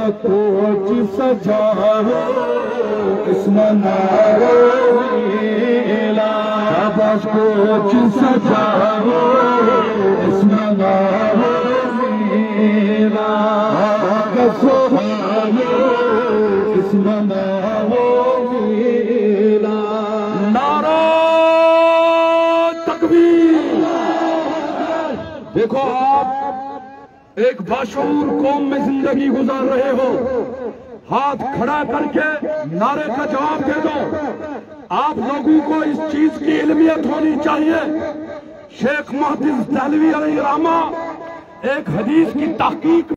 Coach सचारो समन रोला बस coach सचारो सारो लोहर समन रोल तकबीर। देखो आप एक बाशूर कौम में ज़िंदगी गुजार रहे हो। हाथ खड़ा करके नारे का जवाब दे दो। आप लोगों को इस चीज़ की इल्मियत होनी चाहिए। शेख मोहदिस दहलवी अली रामा एक हदीस की तहकीक